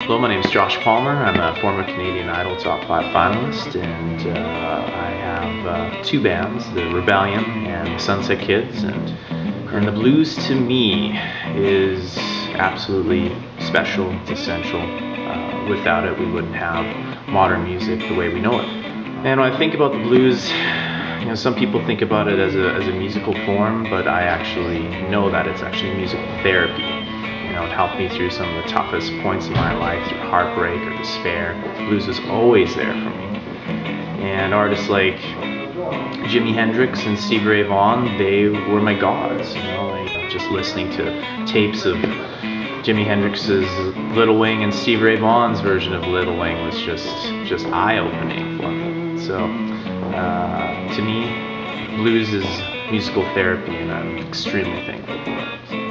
Hello, my name is Josh Palmer. I'm a former Canadian Idol Top 5 finalist, and uh, I have uh, two bands, the Rebellion and the Sunset Kids, and, and the blues to me is absolutely special, it's essential. Uh, without it, we wouldn't have modern music the way we know it. And when I think about the blues, you know, some people think about it as a, as a musical form, but I actually know that it's actually musical therapy. Helped me through some of the toughest points in my life, through heartbreak or despair. Blues is always there for me. And artists like Jimi Hendrix and Stevie Ray Vaughan, they were my gods. You know, like just listening to tapes of Jimi Hendrix's Little Wing and Stevie Ray Vaughan's version of Little Wing was just just eye-opening for me. So uh, to me, blues is musical therapy, and I'm extremely thankful for it.